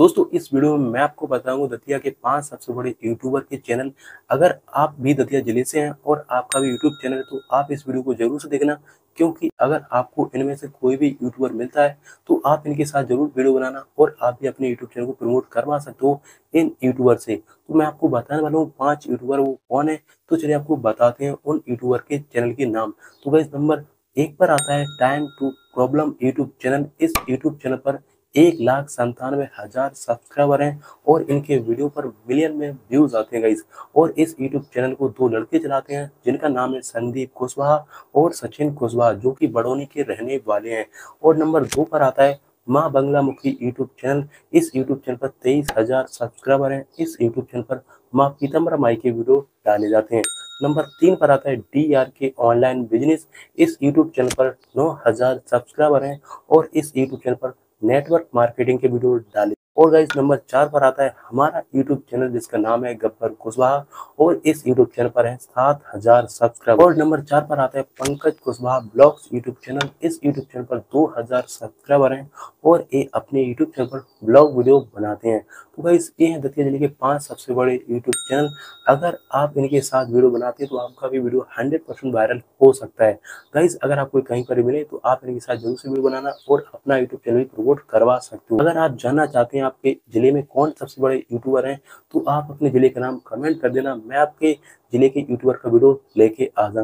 दोस्तों, इस वीडियो में मैं आपको बताऊँगा दतिया के पाँच सबसे बड़े यूट्यूबर के चैनल अगर आप भी दतिया ज़िले से हैं और आपका भी यूट्यूब चैनल है तो आप इस वीडियो को ज़रूर से देखना, क्योंकि अगर आपको इनमें से कोई भी यूट्यूबर मिलता है तो आप इनके साथ ज़रूर वीडियो बनाना और आप भी अपने यूट्यूब चैनल को प्रमोट करवा सकते हो इन यूट्यूबर से। तो मैं आपको बताने वाला हूँ पाँच यूट्यूबर वो कौन है तो चलिए आपको बताते हैं उन यूट्यूबर के चैनल के नाम। तो वह नंबर एक पर आता है time to problem YouTube channel इस यूट्यूब चैनल पर एक लाख संतानवे हज़ार सब्सक्राइबर हैं और इनके वीडियो पर मिलियन में व्यूज़ आते हैं गाइस और इस यूट्यूब चैनल को दो लड़के चलाते हैं, जिनका नाम है संदीप कुशवाहा और सचिन कुशवाहा, जो कि बड़ौनी के रहने वाले हैं। और नंबर दो पर आता है Maa Baglamukhi YouTube channel इस यूट्यूब चैनल पर तेईस हज़ार सब्सक्राइबर हैं। इस यूट्यूब चैनल पर माँ पीतम्बरा माई के वीडियो डाले जाते हैं। नंबर तीन पर आता है D R K online business इस यूट्यूब चैनल पर नौ हज़ार सब्सक्राइबर हैं और इस यूट्यूब चैनल पर नेटवर्क मार्केटिंग के वीडियो डाले। और गाइस नंबर चार पर आता है हमारा यूट्यूब चैनल जिसका नाम है गब्बर कुशवाहा, और इस यूट्यूब चैनल पर है सात हज़ार सब्सक्राइबर और नंबर चार पर आता है Pankaj Kushwaha vlogs YouTube channel इस यूट्यूब चैनल पर दो हज़ार सब्सक्राइबर हैं और ये अपने यूट्यूब चैनल पर ब्लॉग वीडियो बनाते हैं। तो गाइस ये हैं दतिया ज़िले के पाँच सबसे बड़े यूट्यूब चैनल अगर आप इनके साथ वीडियो बनाते हैं तो आपका भी वीडियो हंड्रेड परसेंट वायरल हो सकता है। गाइस अगर आपको कहीं पर मिले तो आप इनके साथ ज़रूर से वीडियो बनाना और अपना यूट्यूब चैनल प्रमोट करवा सकते हो। अगर आप जानना चाहते हैं आपके ज़िले में कौन सबसे बड़े यूट्यूबर हैं तो आप अपने ज़िले का नाम कमेंट कर देना। मैं आपके ज़िले के यूट्यूबर का वीडियो लेके आ जाऊँगा।